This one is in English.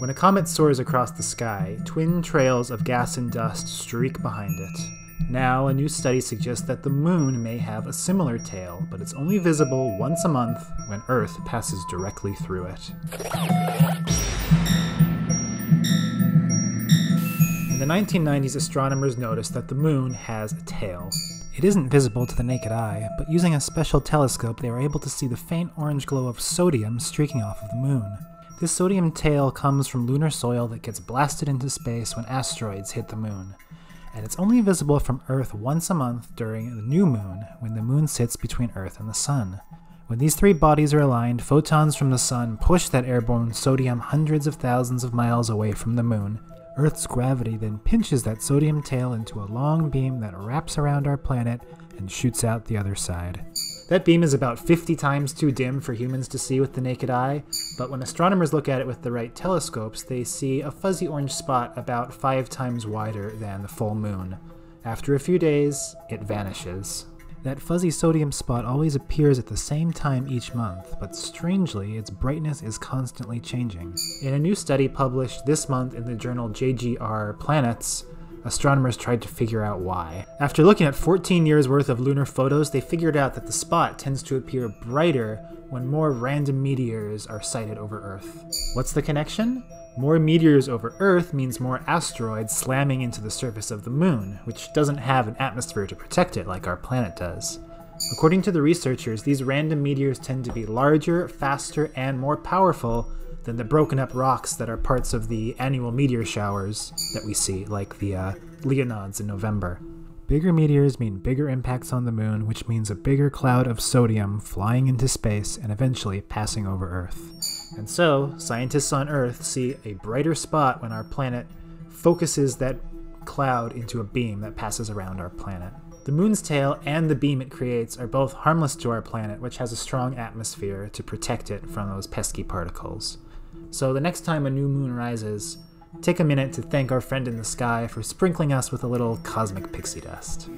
When a comet soars across the sky, twin trails of gas and dust streak behind it. Now, a new study suggests that the moon may have a similar tail, but it's only visible once a month when Earth passes directly through it. In the 1990s, astronomers noticed that the moon has a tail. It isn't visible to the naked eye, but using a special telescope, they were able to see the faint orange glow of sodium streaking off of the moon. This sodium tail comes from lunar soil that gets blasted into space when asteroids hit the moon and it's only visible from Earth once a month during the new moon, when the moon sits between Earth and the Sun. When these three bodies are aligned, photons from the Sun push that airborne sodium hundreds of thousands of miles away from the moon. Earth's gravity then pinches that sodium tail into a long beam that wraps around our planet and shoots out the other side. That beam is about 50 times too dim for humans to see with the naked eye, but when astronomers look at it with the right telescopes, they see a fuzzy orange spot about 5 times wider than the full moon. After a few days, it vanishes. That fuzzy sodium spot always appears at the same time each month, but strangely, its brightness is constantly changing. In a new study published this month in the journal JGR Planets, astronomers tried to figure out why. After looking at 14 years worth of lunar photos, they figured out that the spot tends to appear brighter when more random meteors are sighted over Earth. What's the connection? More meteors over Earth means more asteroids slamming into the surface of the moon, which doesn't have an atmosphere to protect it like our planet does. According to the researchers, these random meteors tend to be larger, faster, and more powerful than the broken up rocks that are parts of the annual meteor showers that we see, like the uh, Leonids in November. Bigger meteors mean bigger impacts on the moon, which means a bigger cloud of sodium flying into space and eventually passing over Earth. And so, scientists on Earth see a brighter spot when our planet focuses that cloud into a beam that passes around our planet. The moon's tail and the beam it creates are both harmless to our planet, which has a strong atmosphere to protect it from those pesky particles. So the next time a new moon rises, take a minute to thank our friend in the sky for sprinkling us with a little cosmic pixie dust.